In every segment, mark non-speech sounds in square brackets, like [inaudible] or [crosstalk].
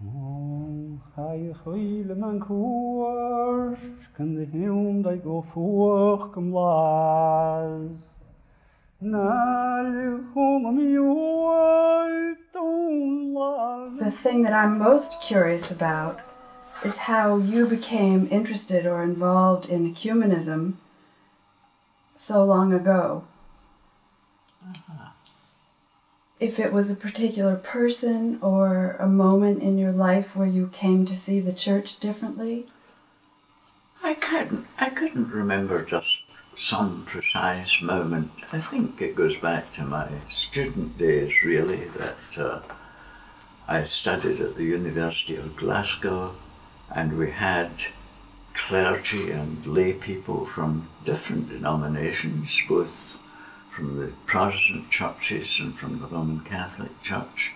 Ha chuile man cuairt chun de hiún de go fuach gom lás. Na chum The thing that I'm most curious about is how you became interested or involved in ecumenism so long ago. If it was a particular person or a moment in your life where you came to see the church differently? I couldn't, I couldn't remember just some precise moment. I think it goes back to my student days, really, that uh, I studied at the University of Glasgow and we had clergy and lay people from different denominations, both from the Protestant churches and from the Roman Catholic Church,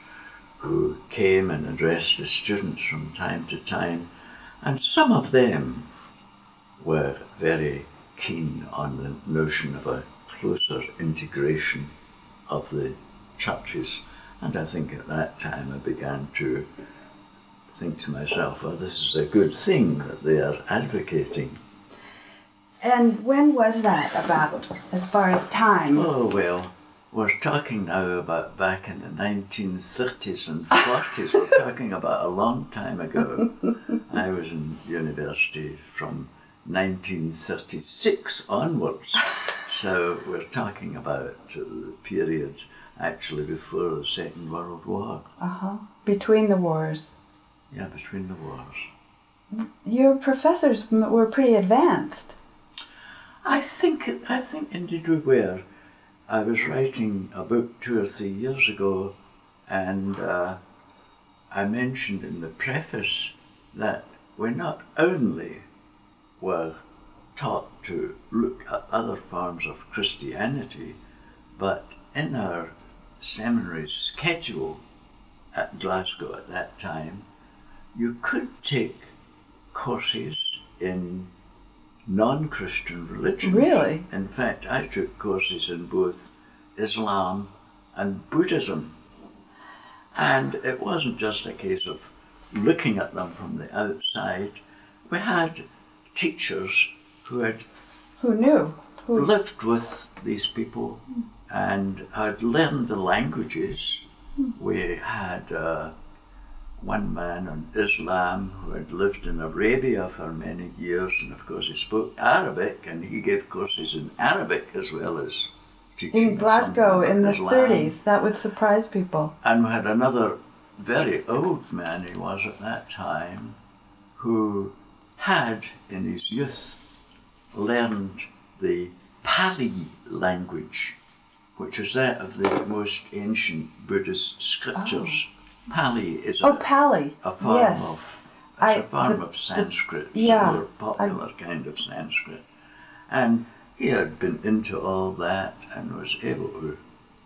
who came and addressed the students from time to time, and some of them were very keen on the notion of a closer integration of the churches. And I think at that time I began to think to myself, well, this is a good thing that they are advocating. And when was that about, as far as time? Oh, well, we're talking now about back in the 1930s and 40s. we're [laughs] talking about a long time ago. I was in university from 1936 onwards. So we're talking about the period actually before the Second World War. Uh huh. Between the wars. Yeah, between the wars. Your professors were pretty advanced. I think, I think indeed we were. I was writing a book two or three years ago, and uh, I mentioned in the preface that we not only were taught to look at other forms of Christianity, but in our seminary schedule at Glasgow at that time, you could take courses in non-Christian religions. Really? In fact, I took courses in both Islam and Buddhism. And it wasn't just a case of looking at them from the outside. We had teachers who had who knew who lived with these people and had learned the languages. We had uh, one man on Islam who had lived in Arabia for many years, and of course he spoke Arabic, and he gave courses in Arabic as well as teaching. In Glasgow in the Islam. 30s, that would surprise people. And we had another very old man, he was at that time, who had in his youth learned the Pali language, which is that of the most ancient Buddhist scriptures. Pali is Oh, a, Pali. a form yes. of it's I- a form the- of Sanskrit, yeah, a more popular kind of Sanskrit. And he had been into all that and was able to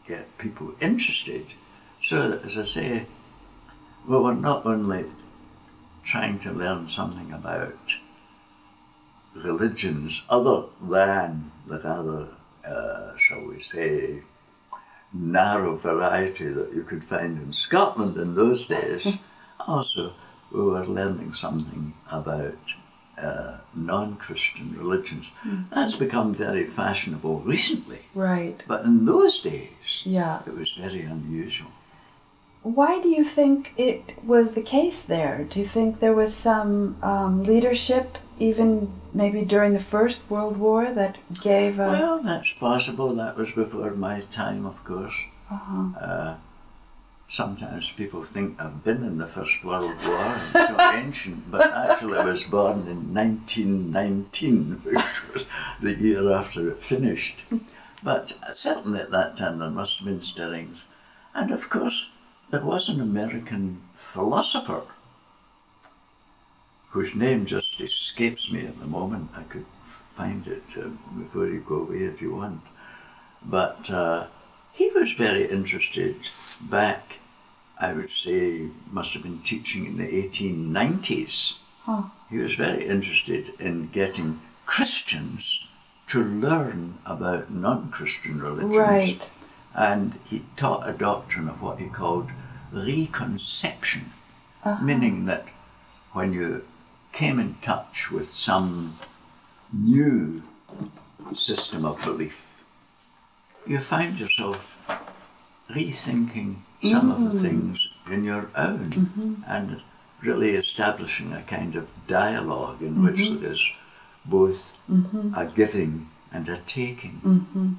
get people interested. So that, as I say, we were not only trying to learn something about religions other than the rather, uh, shall we say, narrow variety that you could find in Scotland in those days. [laughs] also, we were learning something about uh, non-Christian religions. That's become very fashionable recently, Right. but in those days, Yeah. it was very unusual. Why do you think it was the case there? Do you think there was some um, leadership, even maybe during the First World War, that gave a. Well, that's possible. That was before my time, of course. uh-huh. Uh, sometimes people think I've been in the First World War and so [laughs] ancient, but actually I was born in 1919, [laughs] which was the year after it finished. But certainly at that time there must have been stirrings. And of course, there was an American philosopher whose name just escapes me at the moment. I could find it uh, before you go away if you want. But uh, he was very interested back, I would say, must have been teaching in the 1890s. Huh. He was very interested in getting Christians to learn about non Christian religions. Right. And he taught a doctrine of what he called reconception. Uh-huh. meaning that when you came in touch with some new system of belief, you found yourself rethinking some of the mm. things in your own mm-hmm. and really establishing a kind of dialogue in which mm-hmm. there is both mm-hmm. a giving and a taking.